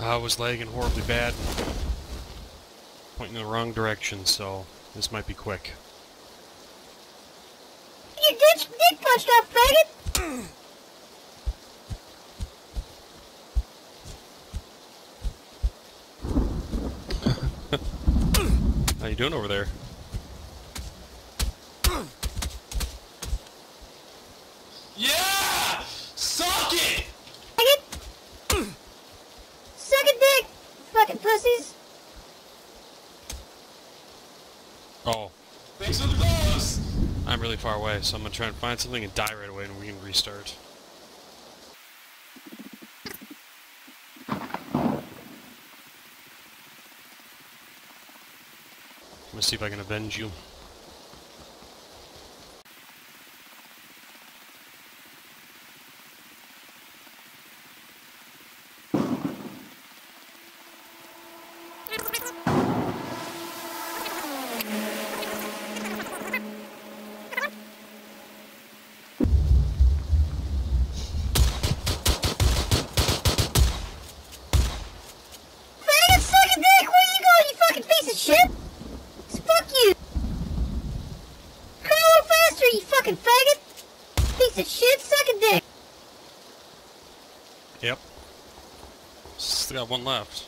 I was lagging horribly bad. Pointing in the wrong direction, so this might be quick. You ditch dick punched off, faggot! How you doing over there? Yeah! Suck it! Faggot! Suck a dick, fucking pussies! Oh, Thanks for the! I'm really far away, so I'm gonna try and find something and die right away and we can restart. I'm gonna see if I can avenge you. Faggot, suck a dick! Where you going, you fucking piece of shit? Fuck you! Come a faster, you fucking faggot! Piece of shit, suck a dick! Yep. Still got one left.